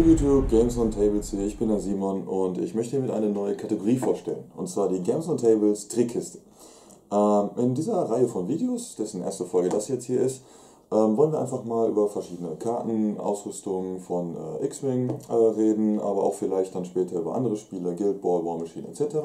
Hallo YouTube, Games on Tables hier, ich bin der Simon und ich möchte hiermit eine neue Kategorie vorstellen. Und zwar die Games on Tables Trickkiste. Ähm, in dieser Reihe von Videos, dessen erste Folge das jetzt hier ist, ähm, wollen wir einfach mal über verschiedene Karten, Ausrüstungen von äh, X-Wing äh, reden, aber auch vielleicht dann später über andere Spiele, Guild Ball, War Machine etc.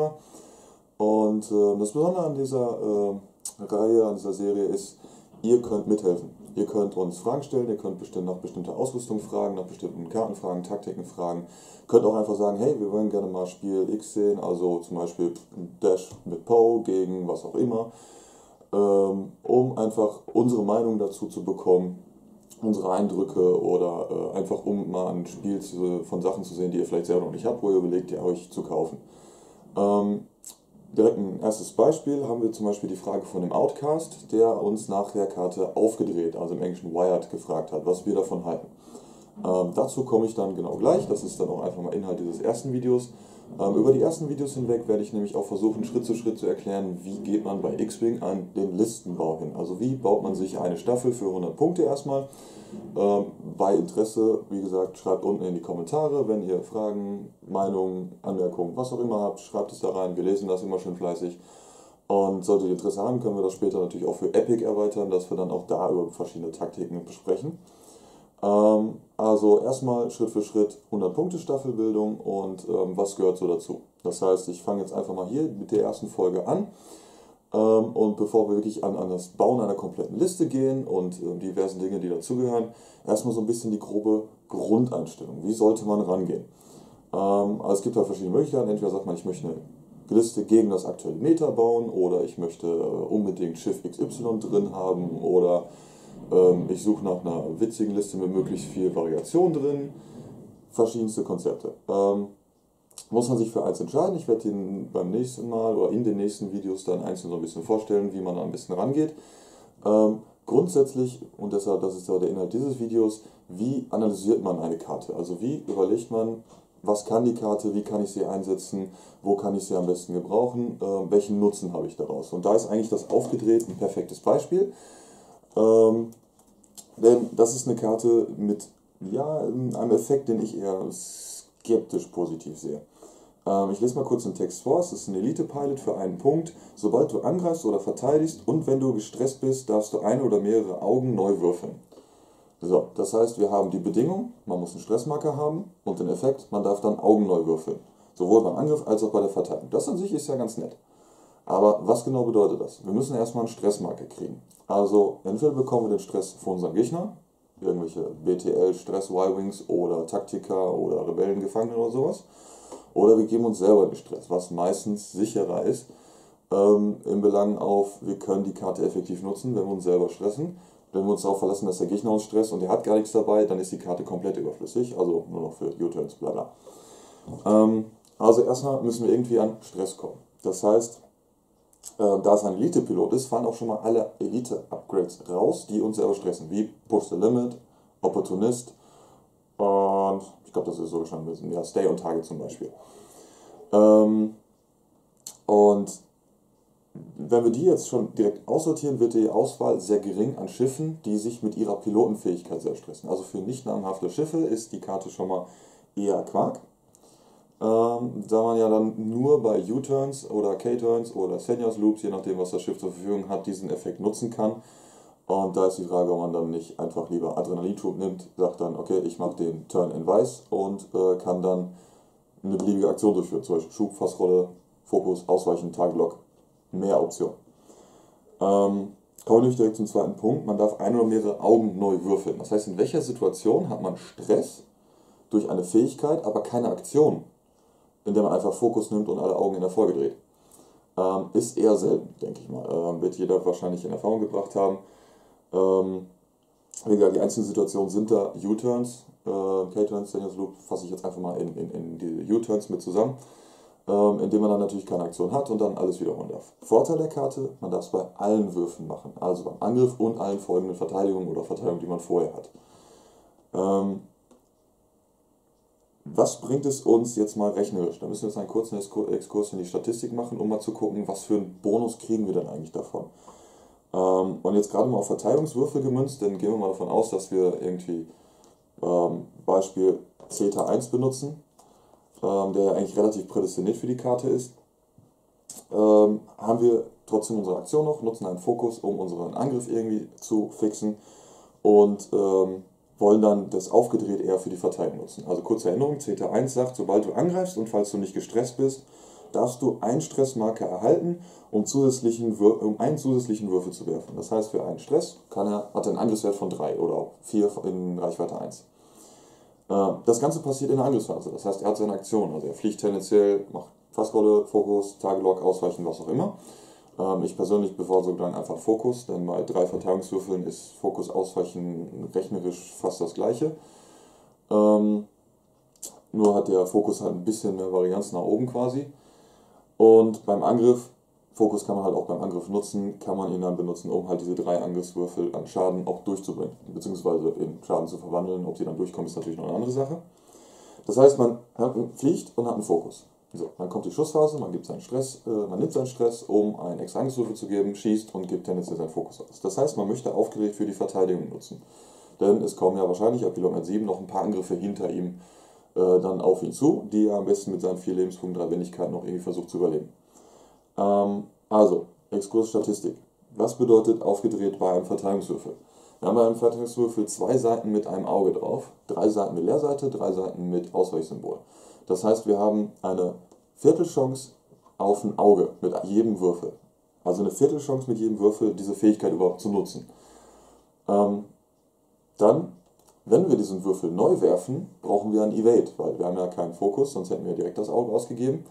Und äh, das Besondere an dieser äh, Reihe, an dieser Serie ist, ihr könnt mithelfen. Ihr könnt uns Fragen stellen, ihr könnt bestimmt nach bestimmter Ausrüstung fragen, nach bestimmten Karten fragen, Taktiken fragen. Könnt auch einfach sagen, hey, wir wollen gerne mal Spiel X sehen, also zum Beispiel Dash mit Poe gegen was auch immer, ähm, um einfach unsere Meinung dazu zu bekommen, unsere Eindrücke oder äh, einfach um mal ein Spiel von Sachen zu sehen, die ihr vielleicht selber noch nicht habt, wo ihr überlegt, ihr euch zu kaufen. Direkt ein erstes Beispiel haben wir zum Beispiel die Frage von dem Outcast, der uns nach der Karte aufgedreht, also im Englischen Wired, gefragt hat, was wir davon halten. Ähm, dazu komme ich dann genau gleich, das ist dann auch einfach mal Inhalt dieses ersten Videos. Ähm, über die ersten Videos hinweg werde ich nämlich auch versuchen, Schritt zu Schritt zu erklären, wie geht man bei X-Wing an den Listenbau hin. Also wie baut man sich eine Staffel für 100 Punkte erstmal. Ähm, bei Interesse, wie gesagt, schreibt unten in die Kommentare, wenn ihr Fragen, Meinungen, Anmerkungen, was auch immer habt, schreibt es da rein. Wir lesen das immer schön fleißig. Und solltet ihr Interesse haben, können wir das später natürlich auch für Epic erweitern, dass wir dann auch da über verschiedene Taktiken besprechen. Ähm, also erstmal Schritt für Schritt 100 Punkte Staffelbildung und ähm, was gehört so dazu. Das heißt, ich fange jetzt einfach mal hier mit der ersten Folge an. Ähm, und bevor wir wirklich an, an das Bauen einer kompletten Liste gehen und äh, diversen Dinge, die dazugehören, erstmal so ein bisschen die grobe Grundeinstellung. Wie sollte man rangehen? Ähm, also es gibt halt verschiedene Möglichkeiten. Entweder sagt man, ich möchte eine Liste gegen das aktuelle Meta bauen oder ich möchte äh, unbedingt Schiff XY drin haben oder ähm, ich suche nach einer witzigen Liste mit möglichst viel Variation drin. Verschiedenste Konzepte. Ähm, muss man sich für eins entscheiden. Ich werde Ihnen beim nächsten Mal oder in den nächsten Videos dann einzeln so ein bisschen vorstellen, wie man da ein bisschen rangeht. Ähm, grundsätzlich, und deshalb, das ist ja der Inhalt dieses Videos, wie analysiert man eine Karte? Also wie überlegt man, was kann die Karte, wie kann ich sie einsetzen, wo kann ich sie am besten gebrauchen, äh, welchen Nutzen habe ich daraus? Und da ist eigentlich das aufgedreht ein perfektes Beispiel. Ähm, denn das ist eine Karte mit ja, einem Effekt, den ich eher skeptisch positiv sehe. Ähm, ich lese mal kurz den Text vor. Es ist ein Elite-Pilot für einen Punkt. Sobald du angreifst oder verteidigst und wenn du gestresst bist, darfst du eine oder mehrere Augen neu würfeln. So, das heißt, wir haben die Bedingung, man muss einen Stressmarker haben und den Effekt, man darf dann Augen neu würfeln. Sowohl beim Angriff als auch bei der Verteidigung. Das an sich ist ja ganz nett. Aber was genau bedeutet das? Wir müssen erstmal einen Stressmarker kriegen. Also entweder bekommen wir den Stress von unserem Gegner, irgendwelche BTL, Stress, Y-Wings oder Taktiker oder Rebellengefangene oder sowas. Oder wir geben uns selber den Stress, was meistens sicherer ist, ähm, im Belang auf, wir können die Karte effektiv nutzen, wenn wir uns selber stressen. Wenn wir uns darauf verlassen, dass der Gegner uns stresst und der hat gar nichts dabei, dann ist die Karte komplett überflüssig, also nur noch für U-Turns, bla bla. Ähm, also erstmal müssen wir irgendwie an Stress kommen. Das heißt, äh, da es ein Elite-Pilot ist, fallen auch schon mal alle Elite-Upgrades raus, die uns selber stressen, wie Push the Limit, Opportunist und ich glaube, das ist sogar schon ein bisschen, ja, Stay on Target zum Beispiel. Ähm, und wenn wir die jetzt schon direkt aussortieren, wird die Auswahl sehr gering an Schiffen, die sich mit ihrer Pilotenfähigkeit sehr stressen. Also für nicht namhafte Schiffe ist die Karte schon mal eher Quark ähm, da man ja dann nur bei U-Turns oder K-Turns oder Seniors Loops, je nachdem was das Schiff zur Verfügung hat, diesen Effekt nutzen kann. Und da ist die Frage, ob man dann nicht einfach lieber Adrenalinschub nimmt, sagt dann, okay, ich mache den Turn in Weiß und äh, kann dann eine beliebige Aktion durchführen. Zum Beispiel Schub, Fassrolle, Fokus, Ausweichen, Tagblock, mehr Optionen. Ähm, kommen wir direkt zum zweiten Punkt. Man darf ein oder mehrere Augen neu würfeln. Das heißt, in welcher Situation hat man Stress durch eine Fähigkeit, aber keine Aktion? Indem man einfach Fokus nimmt und alle Augen in der Folge dreht. Ähm, ist eher selten, denke ich mal. Ähm, wird jeder wahrscheinlich in Erfahrung gebracht haben. Ähm, wie gesagt, die einzelnen Situationen sind da U-Turns, äh, K-Turns, Seniors Loop, fasse ich jetzt einfach mal in, in, in die U-Turns mit zusammen, ähm, indem man dann natürlich keine Aktion hat und dann alles wiederholen darf. Vorteil der Karte, man darf es bei allen Würfen machen, also beim Angriff und allen folgenden Verteidigungen oder Verteidigungen, die man vorher hat. Was bringt es uns jetzt mal rechnerisch? Da müssen wir jetzt einen kurzen Exkurs in die Statistik machen, um mal zu gucken, was für einen Bonus kriegen wir denn eigentlich davon. Ähm, und jetzt gerade mal auf Verteilungswürfel gemünzt, dann gehen wir mal davon aus, dass wir irgendwie, ähm, Beispiel, Zeta 1 benutzen, ähm, der eigentlich relativ prädestiniert für die Karte ist, ähm, haben wir trotzdem unsere Aktion noch, nutzen einen Fokus, um unseren Angriff irgendwie zu fixen und ähm, wollen dann das aufgedreht eher für die Verteidigung nutzen. Also kurze Erinnerung, Zeta 1 sagt, sobald du angreifst und falls du nicht gestresst bist, darfst du einen Stressmarker erhalten, um, zusätzlichen um einen zusätzlichen Würfel zu werfen. Das heißt, für einen Stress kann er, hat er einen Angriffswert von 3 oder auch 4 in Reichweite 1. Äh, das Ganze passiert in der Angriffsphase. Das heißt, er hat seine Aktion. Also er fliegt tendenziell, macht Fassrolle, Fokus, Tagelock, Ausweichen, was auch immer. Ähm, ich persönlich bevorzuge dann einfach Fokus, denn bei drei Verteidigungswürfeln ist Fokus, Ausweichen rechnerisch fast das gleiche. Ähm, nur hat der Fokus halt ein bisschen mehr Varianz nach oben quasi. Und beim Angriff, Fokus kann man halt auch beim Angriff nutzen, kann man ihn dann benutzen, um halt diese drei Angriffswürfel an Schaden auch durchzubringen, beziehungsweise in Schaden zu verwandeln. Ob sie dann durchkommen, ist natürlich noch eine andere Sache. Das heißt, man fliegt und hat einen Fokus. So, dann kommt die Schussphase, man gibt seinen Stress, äh, man nimmt seinen Stress, um einen extra Angriffswürfel zu geben, schießt und gibt tendenziell seinen Fokus aus. Das heißt, man möchte aufgedreht für die Verteidigung nutzen. Denn es kommen ja wahrscheinlich ab Kilometer 7 noch ein paar Angriffe hinter ihm äh, dann auf ihn zu, die er am besten mit seinen vier Lebenspunkten, drei Wendigkeiten noch irgendwie versucht zu überleben. Ähm, also, Exkurs Statistik. Was bedeutet aufgedreht bei einem Verteidigungswürfel? Wir haben bei einem Verteidigungswürfel zwei Seiten mit einem Auge drauf, drei Seiten mit Leerseite, drei Seiten mit Ausweichsymbol. Das heißt, wir haben eine Viertelchance auf ein Auge mit jedem Würfel. Also eine Viertelchance mit jedem Würfel, diese Fähigkeit überhaupt zu nutzen. Ähm, dann, wenn wir diesen Würfel neu werfen, brauchen wir ein Evade, weil wir haben ja keinen Fokus, sonst hätten wir direkt das Auge ausgegeben.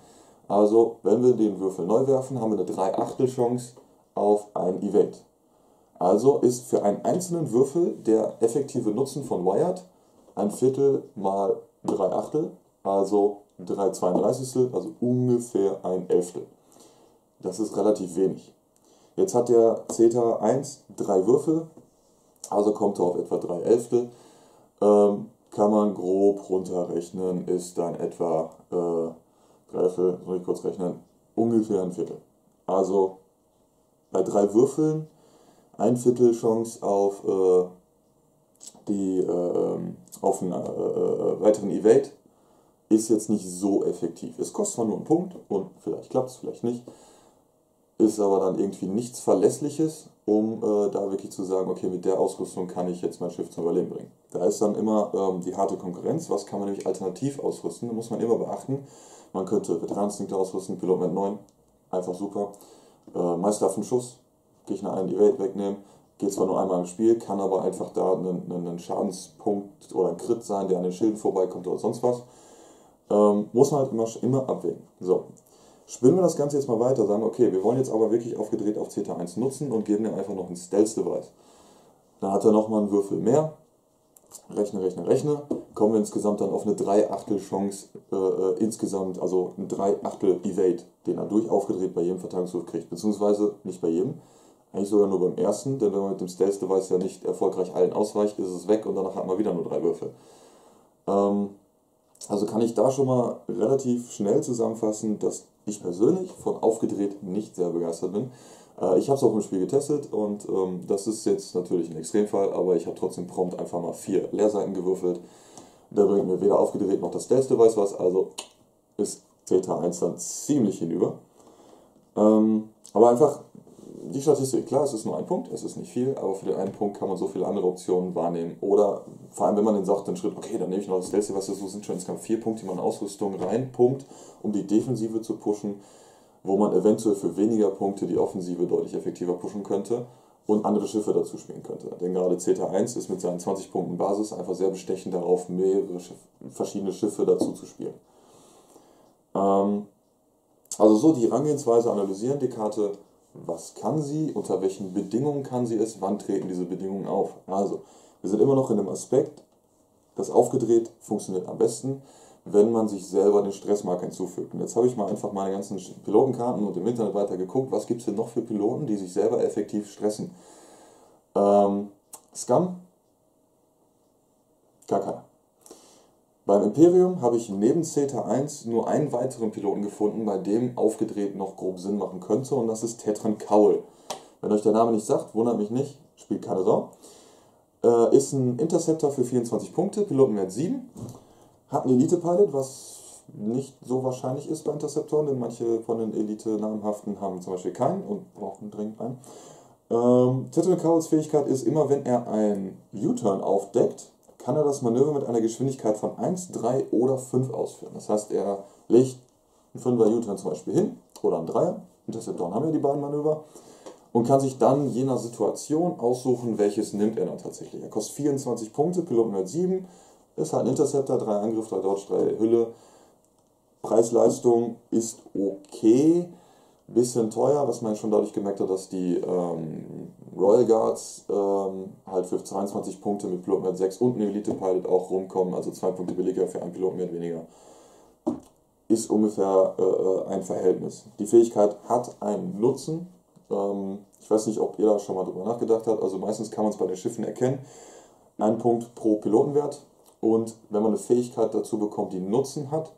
Also, wenn wir den Würfel neu werfen, haben wir eine 3 Achtel Chance auf ein Evade. Also ist für einen einzelnen Würfel der effektive Nutzen von Wired ein Viertel mal 3 Achtel, also 3 32 also ungefähr ein Elftel. Das ist relativ wenig. Jetzt hat der Zeta 1 drei Würfel, also kommt er auf etwa 3 Elftel. Ähm, kann man grob runterrechnen, ist dann etwa äh, 3 Elftel, soll ich kurz rechnen, ungefähr ein Viertel. Also bei drei Würfeln ein Viertel Chance auf, äh, die, äh, auf einen äh, äh, weiteren Evade ist jetzt nicht so effektiv. Es kostet zwar nur einen Punkt und vielleicht klappt es, vielleicht nicht, ist aber dann irgendwie nichts Verlässliches, um äh, da wirklich zu sagen, okay, mit der Ausrüstung kann ich jetzt mein Schiff zum Überleben bringen. Da ist dann immer ähm, die harte Konkurrenz, was kann man nämlich alternativ ausrüsten, da muss man immer beachten. Man könnte Veteraninstinkte ausrüsten, Pilot mit 9, einfach super. Äh, Meister auf den Schuss, Gegner einen Evade wegnehmen, geht zwar nur einmal im Spiel, kann aber einfach da einen, einen Schadenspunkt oder ein Crit sein, der an den Schilden vorbeikommt oder sonst was. Ähm, muss man halt immer, immer abwägen. So, spinnen wir das Ganze jetzt mal weiter, sagen, okay, wir wollen jetzt aber wirklich aufgedreht auf Zeta 1 nutzen und geben ihm einfach noch ein Stealth-Device. Dann hat er nochmal einen Würfel mehr. Rechne, rechne, rechne. Kommen wir insgesamt dann auf eine 3 Achtel Chance äh, äh, insgesamt, also ein 3 Achtel Evade, den er durch aufgedreht bei jedem Verteidigungswurf kriegt. Beziehungsweise nicht bei jedem, eigentlich sogar nur beim ersten, denn wenn man mit dem Stealth-Device ja nicht erfolgreich allen ausweicht, ist es weg und danach hat man wieder nur drei Würfel. Ähm, also kann ich da schon mal relativ schnell zusammenfassen, dass ich persönlich von aufgedreht nicht sehr begeistert bin. Äh, ich habe es auch im Spiel getestet und ähm, das ist jetzt natürlich ein Extremfall, aber ich habe trotzdem prompt einfach mal vier Leerseiten gewürfelt. Der bringt mir weder aufgedreht noch das Stealth-Device was, also ist Theta 1 dann ziemlich hinüber. Ähm, aber einfach die Statistik, klar, es ist nur ein Punkt, es ist nicht viel, aber für den einen Punkt kann man so viele andere Optionen wahrnehmen. Oder vor allem, wenn man den sagt, den Schritt, okay, dann nehme ich noch das Letzte, was so sind schon insgesamt vier Punkte, die man Ausrüstung reinpumpt, um die Defensive zu pushen, wo man eventuell für weniger Punkte die Offensive deutlich effektiver pushen könnte und andere Schiffe dazu spielen könnte. Denn gerade Zeta 1 ist mit seinen 20 Punkten Basis einfach sehr bestechend darauf, mehrere Schiff, verschiedene Schiffe dazu zu spielen. Ähm, also so die Herangehensweise analysieren, die Karte was kann sie, unter welchen Bedingungen kann sie es, wann treten diese Bedingungen auf. Also, wir sind immer noch in dem Aspekt, das aufgedreht funktioniert am besten, wenn man sich selber den Stressmarker hinzufügt. Und jetzt habe ich mal einfach meine ganzen Pilotenkarten und im Internet weiter geguckt, was gibt es denn noch für Piloten, die sich selber effektiv stressen. Ähm, Scum? Gar keiner. Beim Imperium habe ich neben Zeta 1 nur einen weiteren Piloten gefunden, bei dem aufgedreht noch grob Sinn machen könnte, und das ist Tetran Kaul. Wenn euch der Name nicht sagt, wundert mich nicht, spielt keine Sau. Äh, ist ein Interceptor für 24 Punkte, Pilotenwert 7. hat einen Elite-Pilot, was nicht so wahrscheinlich ist bei Interceptoren, denn manche von den Elite-namhaften haben zum Beispiel keinen und brauchen dringend einen. Ähm, Tetron Cowles Fähigkeit ist immer, wenn er einen U-Turn aufdeckt, kann er das Manöver mit einer Geschwindigkeit von 1, 3 oder 5 ausführen. Das heißt, er legt einen 5er U-Turn zum Beispiel hin oder einen 3er. Interceptoren haben ja die beiden Manöver. Und kann sich dann je nach Situation aussuchen, welches nimmt er dann tatsächlich. Er kostet 24 Punkte, Pilotenwert 7, ist halt ein Interceptor, 3 Angriff, 3 Dodge, 3 Hülle. Preis-Leistung ist okay bisschen teuer, was man schon dadurch gemerkt hat, dass die ähm, Royal Guards ähm, halt für 22 Punkte mit Pilotenwert 6 und einem Elite Pilot auch rumkommen, also 2 Punkte billiger für einen Pilotenwert weniger. Ist ungefähr äh, ein Verhältnis. Die Fähigkeit hat einen Nutzen. Ähm, ich weiß nicht, ob ihr da schon mal drüber nachgedacht habt. Also meistens kann man es bei den Schiffen erkennen. Ein Punkt pro Pilotenwert. Und wenn man eine Fähigkeit dazu bekommt, die Nutzen hat,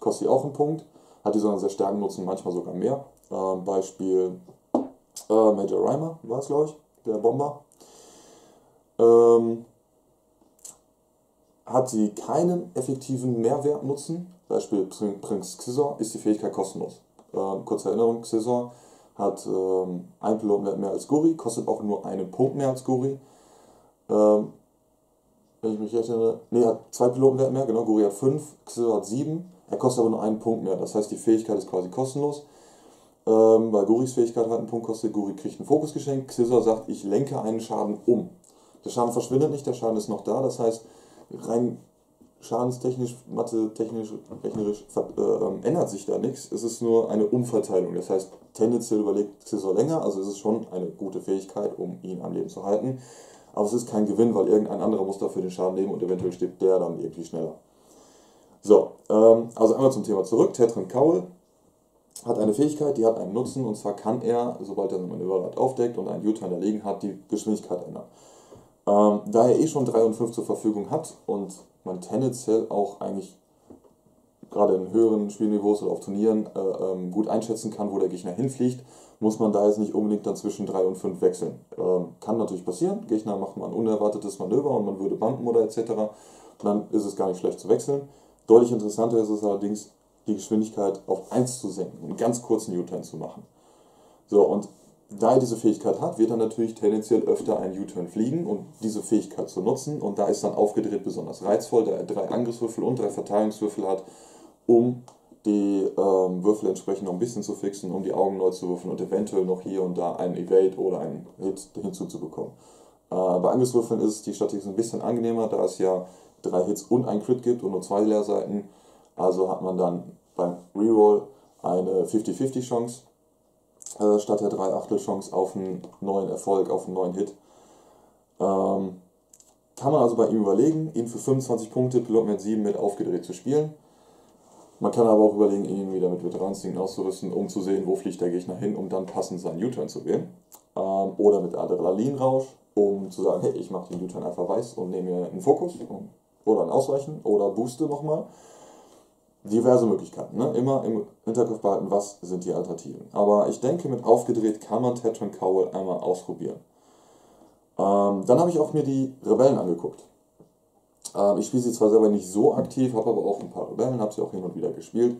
kostet sie auch einen Punkt. Hat die so einen sehr starken Nutzen, manchmal sogar mehr. Ähm, Beispiel äh, Major Reimer war es, glaube ich, der Bomber. Ähm, hat sie keinen effektiven Mehrwertnutzen, Beispiel Prince Xizor, ist die Fähigkeit kostenlos. Ähm, kurze Erinnerung, Xizor hat ähm, ein Pilotenwert mehr als Guri, kostet auch nur einen Punkt mehr als Guri. Ähm, wenn ich mich recht erinnere, ne, hat zwei Pilotenwert mehr, genau, Guri hat fünf, Xizor hat sieben, er kostet aber nur einen Punkt mehr, das heißt die Fähigkeit ist quasi kostenlos. Ähm, weil Guris Fähigkeit halt einen Punkt kostet. Guri kriegt ein Fokusgeschenk. Xizor sagt, ich lenke einen Schaden um. Der Schaden verschwindet nicht, der Schaden ist noch da. Das heißt, rein schadenstechnisch, mathe-technisch, rechnerisch äh, ändert sich da nichts. Es ist nur eine Umverteilung. Das heißt, tendenziell überlegt Xizor länger, also ist es schon eine gute Fähigkeit, um ihn am Leben zu halten. Aber es ist kein Gewinn, weil irgendein anderer muss dafür den Schaden nehmen und eventuell stirbt der dann irgendwie schneller. So, ähm, also einmal zum Thema zurück. Tetran Kaul hat eine Fähigkeit, die hat einen Nutzen, und zwar kann er, sobald er sein Manöverrad aufdeckt und einen U-Turn erlegen hat, die Geschwindigkeit ändern. Ähm, da er eh schon 3 und 5 zur Verfügung hat und man tendenziell auch eigentlich gerade in höheren Spielniveaus oder auf Turnieren äh, ähm, gut einschätzen kann, wo der Gegner hinfliegt, muss man da jetzt nicht unbedingt dann zwischen 3 und 5 wechseln. Ähm, kann natürlich passieren, Gegner macht mal ein unerwartetes Manöver und man würde bumpen oder etc. Dann ist es gar nicht schlecht zu wechseln. Deutlich interessanter ist es allerdings, die Geschwindigkeit auf 1 zu senken einen ganz kurzen U-Turn zu machen. So, und da er diese Fähigkeit hat, wird er natürlich tendenziell öfter einen U-Turn fliegen und diese Fähigkeit zu nutzen. Und da ist dann aufgedreht besonders reizvoll, da er drei Angriffswürfel und drei Verteilungswürfel hat, um die ähm, Würfel entsprechend noch ein bisschen zu fixen, um die Augen neu zu würfeln und eventuell noch hier und da einen Evade oder einen Hit hinzuzubekommen. Äh, bei Angriffswürfeln ist die Statistik ein bisschen angenehmer, da es ja drei Hits und ein Crit gibt und nur zwei Leerseiten. Also hat man dann beim Reroll eine 50-50 Chance äh, statt der 3 Achtel Chance auf einen neuen Erfolg, auf einen neuen Hit. Ähm, kann man also bei ihm überlegen, ihn für 25 Punkte Pilotman 7 mit aufgedreht zu spielen. Man kann aber auch überlegen, ihn wieder mit Veteransdingen auszurüsten, um zu sehen, wo fliegt der Gegner hin, um dann passend seinen U-Turn zu wählen. Ähm, oder mit Adrenalinrausch, um zu sagen, hey, ich mache den U-Turn einfach weiß und nehme mir einen Fokus oder ein Ausweichen oder booste nochmal diverse Möglichkeiten. Ne? Immer im Hinterkopf behalten, was sind die Alternativen. Aber ich denke, mit aufgedreht kann man Tetran Cowell einmal ausprobieren. Ähm, dann habe ich auch mir die Rebellen angeguckt. Ähm, ich spiele sie zwar selber nicht so aktiv, habe aber auch ein paar Rebellen, habe sie auch hin und wieder gespielt.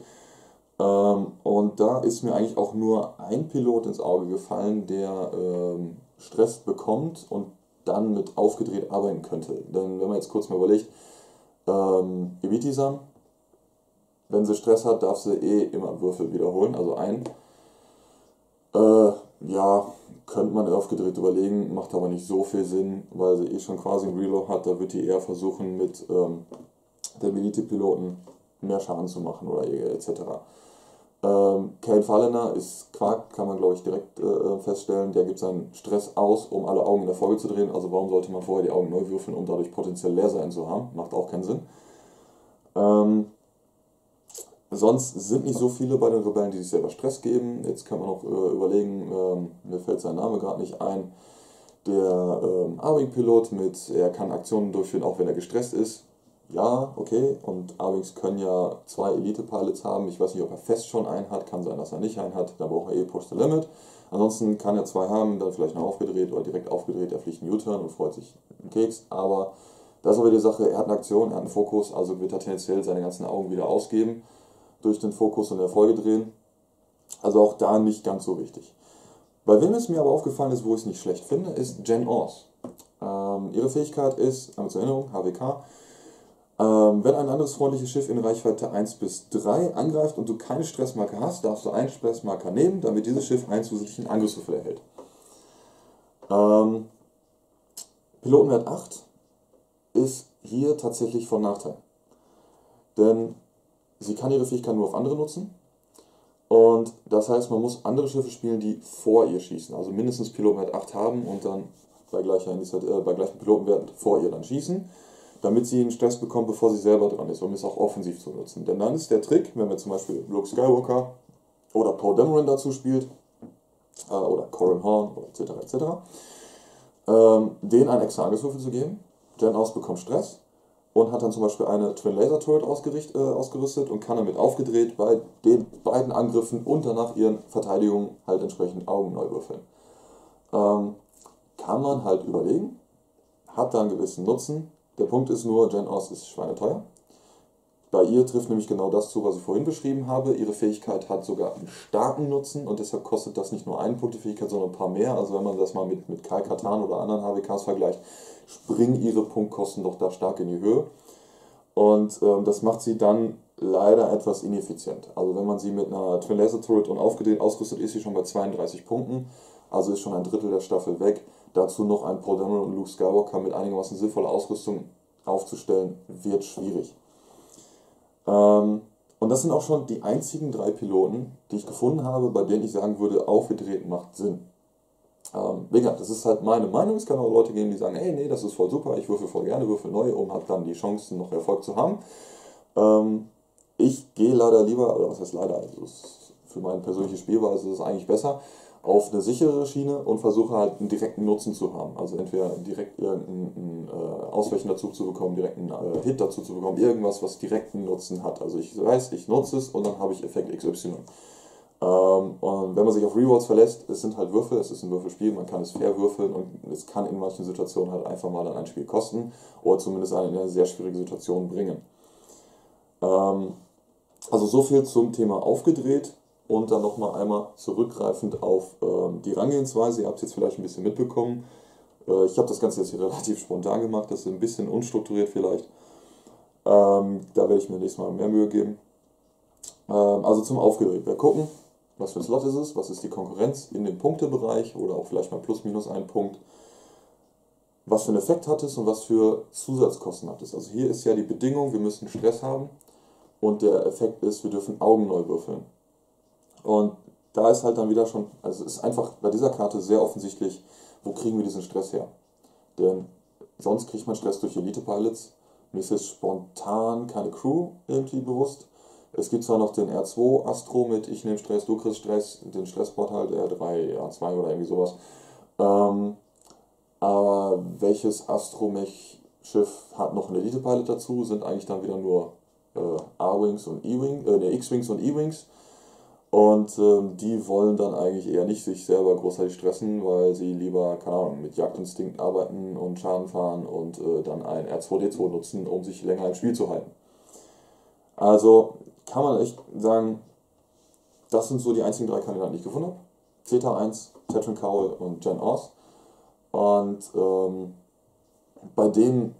Ähm, und da ist mir eigentlich auch nur ein Pilot ins Auge gefallen, der ähm, Stress bekommt und dann mit aufgedreht arbeiten könnte. Denn wenn man jetzt kurz mal überlegt, ähm, Ibitisan, wenn sie Stress hat, darf sie eh immer Würfel wiederholen, also ein. Äh, ja, könnte man aufgedreht überlegen, macht aber nicht so viel Sinn, weil sie eh schon quasi einen Reload hat. Da wird die eher versuchen, mit ähm, der Milite-Piloten mehr Schaden zu machen oder etc. Ähm, Kane Fallener ist Quark, kann man glaube ich direkt äh, feststellen. Der gibt seinen Stress aus, um alle Augen in der Folge zu drehen. Also warum sollte man vorher die Augen neu würfeln, um dadurch potenziell leer sein zu haben? Macht auch keinen Sinn. Sonst sind nicht so viele bei den Rebellen, die sich selber Stress geben. Jetzt kann man noch äh, überlegen, ähm, mir fällt sein Name gerade nicht ein, der ähm, A-Wing-Pilot mit, er kann Aktionen durchführen, auch wenn er gestresst ist. Ja, okay, und A-Wings können ja zwei Elite-Pilots haben. Ich weiß nicht, ob er fest schon einen hat, kann sein, dass er nicht einen hat, da braucht er eh Push the Limit. Ansonsten kann er zwei haben, dann vielleicht noch aufgedreht oder direkt aufgedreht, er fliegt einen U-Turn und freut sich einen Keks, aber Das ist aber die Sache, er hat eine Aktion, er hat einen Fokus, also wird er tendenziell seine ganzen Augen wieder ausgeben durch den Fokus und Erfolge drehen. Also auch da nicht ganz so wichtig. Bei wem es mir aber aufgefallen ist, wo ich es nicht schlecht finde, ist Jen Ors. Ähm, ihre Fähigkeit ist, einmal zur Erinnerung, HWK, ähm, wenn ein anderes freundliches Schiff in Reichweite 1 bis 3 angreift und du keine Stressmarke hast, darfst du einen Stressmarker nehmen, damit dieses Schiff einen zusätzlichen Angriffswürfel erhält. Ähm, Pilotenwert 8 ist hier tatsächlich von Nachteil. Denn sie kann ihre Fähigkeit nur auf andere nutzen. Und das heißt, man muss andere Schiffe spielen, die vor ihr schießen. Also mindestens Pilotenwert 8 haben und dann bei, gleicher, äh, bei gleichen Pilotenwerten vor ihr dann schießen damit sie einen Stress bekommt, bevor sie selber dran ist, um es auch offensiv zu nutzen. Denn dann ist der Trick, wenn wir zum Beispiel Luke Skywalker oder Paul Dameron dazu spielt, äh, oder Corin Horn, etc., etc., ähm, denen einen extra Angriffswürfel zu geben. Jen Aus bekommt Stress und hat dann zum Beispiel eine Twin Laser Turret äh, ausgerüstet und kann damit aufgedreht bei den beiden Angriffen und danach ihren Verteidigungen halt entsprechend Augen neu würfeln. Ähm, kann man halt überlegen, hat da einen gewissen Nutzen, der Punkt ist nur, Jen Oz ist schweineteuer. Bei ihr trifft nämlich genau das zu, was ich vorhin beschrieben habe. Ihre Fähigkeit hat sogar einen starken Nutzen und deshalb kostet das nicht nur einen Punkt die Fähigkeit, sondern ein paar mehr. Also wenn man das mal mit, mit Kai Katan oder anderen HWKs vergleicht, springen ihre Punktkosten doch da stark in die Höhe. Und ähm, das macht sie dann leider etwas ineffizient. Also wenn man sie mit einer Twin Laser Turret und aufgedreht ausrüstet, ist sie schon bei 32 Punkten. Also ist schon ein Drittel der Staffel weg. Dazu noch ein Paul Dameron und Luke Skywalker mit einigermaßen sinnvoller Ausrüstung aufzustellen, wird schwierig. Ähm, und das sind auch schon die einzigen drei Piloten, die ich gefunden habe, bei denen ich sagen würde, aufgedreht macht Sinn. Ähm, wie gesagt, das ist halt meine Meinung. Es kann auch Leute geben, die sagen, ey, nee, das ist voll super, ich würfel voll gerne, würfel neu, um halt dann die Chancen noch Erfolg zu haben. Ähm, ich gehe leider lieber, oder was heißt leider, also für meine persönliche Spielweise ist es eigentlich besser, auf eine sichere Schiene und versuche halt einen direkten Nutzen zu haben. Also entweder direkt irgendeinen äh, Ausweichen dazu zu bekommen, direkt einen äh, Hit dazu zu bekommen, irgendwas, was direkten Nutzen hat. Also ich weiß, ich nutze es und dann habe ich Effekt XY. Ähm, und wenn man sich auf Rewards verlässt, es sind halt Würfel, es ist ein Würfelspiel, man kann es fair würfeln und es kann in manchen Situationen halt einfach mal dann ein Spiel kosten oder zumindest eine, eine sehr schwierige Situation bringen. Ähm, also so viel zum Thema aufgedreht und dann nochmal einmal zurückgreifend auf ähm, die Rangehensweise. Ihr habt es jetzt vielleicht ein bisschen mitbekommen. Äh, ich habe das Ganze jetzt hier relativ spontan gemacht, das ist ein bisschen unstrukturiert vielleicht. Ähm, da werde ich mir nächstes Mal mehr Mühe geben. Ähm, also zum Aufgeregt. Wir gucken, was für ein Slot ist es, was ist die Konkurrenz in dem Punktebereich oder auch vielleicht mal plus minus ein Punkt. Was für einen Effekt hat es und was für Zusatzkosten hat es. Also hier ist ja die Bedingung, wir müssen Stress haben und der Effekt ist, wir dürfen Augen neu würfeln. Und da ist halt dann wieder schon, also es ist einfach bei dieser Karte sehr offensichtlich, wo kriegen wir diesen Stress her? Denn sonst kriegt man Stress durch Elite-Pilots. Mir ist jetzt spontan keine Crew irgendwie bewusst. Es gibt zwar noch den R2 Astro mit Ich nehme Stress, du kriegst Stress, den Stressbot halt, R3, R2 oder irgendwie sowas. Ähm, aber welches Astromech-Schiff hat noch einen Elite-Pilot dazu? Sind eigentlich dann wieder nur äh, A-Wings und E-Wings, äh, X-Wings und E-Wings. Und ähm, die wollen dann eigentlich eher nicht sich selber großartig stressen, weil sie lieber, keine Ahnung, mit Jagdinstinkt arbeiten und Schaden fahren und äh, dann ein R2D2 nutzen, um sich länger im Spiel zu halten. Also kann man echt sagen, das sind so die einzigen drei Kandidaten, die ich gefunden habe. Zeta 1, Tetran Cowell und Jen Oz. Und ähm, bei denen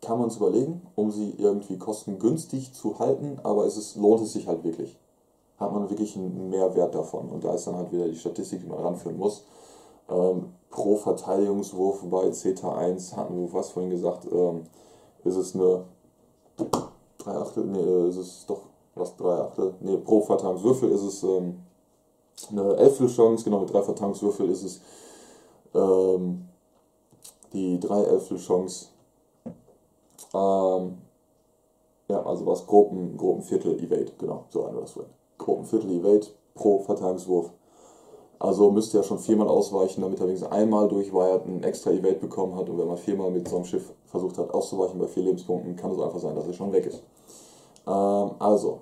kann man es überlegen, um sie irgendwie kostengünstig zu halten, aber es ist, lohnt es sich halt wirklich hat man wirklich einen Mehrwert davon. Und da ist dann halt wieder die Statistik, die man ranführen muss. Ähm, pro Verteidigungswurf bei CETA 1 hatten wir was vorhin gesagt, ähm, ist es eine 3 Achtel, nee, äh, ist es doch was 3 Achtel, nee, pro Verteidigungswürfel ist es ähm, eine Elftelchance, genau mit 3 Verteidigungswürfel ist es ähm, die 3 Elftelchance, ähm, ja, also was grob ein, grob ein Viertel Evade, genau, so ein das vorhin. Gruppenviertel Evade pro Verteidigungswurf. Also müsste ja schon viermal ausweichen, damit er wenigstens einmal durch Wired ein extra Evade bekommen hat. Und wenn man viermal mit so einem Schiff versucht hat auszuweichen bei vier Lebenspunkten, kann es einfach sein, dass er schon weg ist. Ähm, also,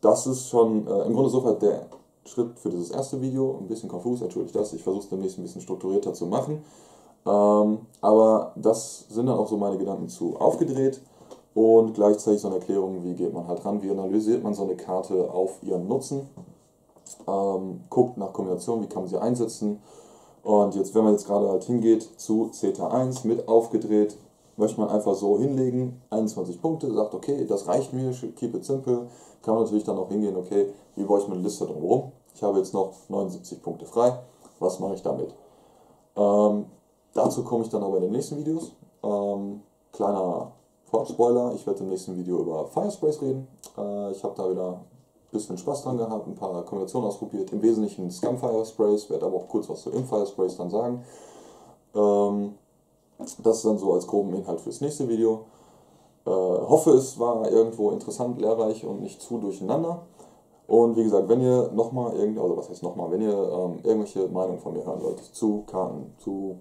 das ist schon äh, im Grunde soweit der Schritt für dieses erste Video. Ein bisschen konfus, entschuldigt das. Ich versuche es demnächst ein bisschen strukturierter zu machen. Ähm, aber das sind dann auch so meine Gedanken zu aufgedreht und gleichzeitig so eine Erklärung, wie geht man halt ran, wie analysiert man so eine Karte auf ihren Nutzen, ähm, guckt nach Kombinationen, wie kann man sie einsetzen. Und jetzt, wenn man jetzt gerade halt hingeht zu CETA 1 mit aufgedreht, möchte man einfach so hinlegen, 21 Punkte, sagt, okay, das reicht mir, keep it simple. Kann man natürlich dann auch hingehen, okay, wie baue ich meine Liste drumherum? Ich habe jetzt noch 79 Punkte frei, was mache ich damit? Ähm, dazu komme ich dann aber in den nächsten Videos. Ähm, kleiner Spoiler, ich werde im nächsten Video über Firesprays reden. Äh, ich habe da wieder ein bisschen Spaß dran gehabt, ein paar Kombinationen ausprobiert. Im Wesentlichen Scum Firesprays, werde aber auch kurz was zu Im-Firesprays dann sagen. Ähm, das ist dann so als groben Inhalt fürs nächste Video. Äh, hoffe, es war irgendwo interessant, lehrreich und nicht zu durcheinander. Und wie gesagt, wenn ihr nochmal also was heißt nochmal, wenn ihr ähm, irgendwelche Meinungen von mir hören wollt zu Karten, zu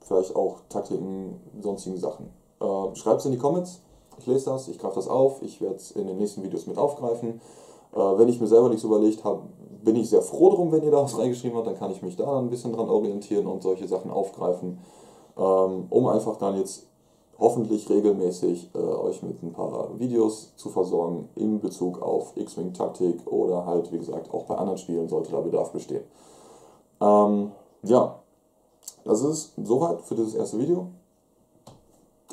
vielleicht auch Taktiken, sonstigen Sachen, äh, schreibt es in die Comments. Ich lese das, ich greife das auf, ich werde es in den nächsten Videos mit aufgreifen. Äh, wenn ich mir selber nichts überlegt habe, bin ich sehr froh drum, wenn ihr da was reingeschrieben habt, dann kann ich mich da ein bisschen dran orientieren und solche Sachen aufgreifen ähm, um einfach dann jetzt hoffentlich regelmäßig äh, euch mit ein paar Videos zu versorgen in Bezug auf X-Wing-Taktik oder halt, wie gesagt, auch bei anderen Spielen sollte da Bedarf bestehen. Ähm, ja, das ist soweit für dieses erste Video.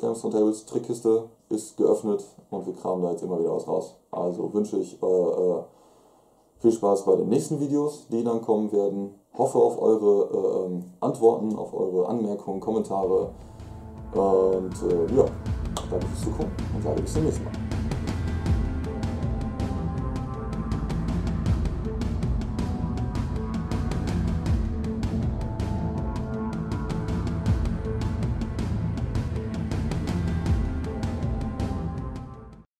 Games on Tables Trickkiste ist geöffnet und wir kramen da jetzt immer wieder was raus. Also wünsche ich äh, äh, viel Spaß bei den nächsten Videos, die dann kommen werden. Hoffe auf eure äh, ähm, Antworten, auf eure Anmerkungen, Kommentare. Und äh, ja, danke fürs Zugucken und sage bis zum nächsten Mal.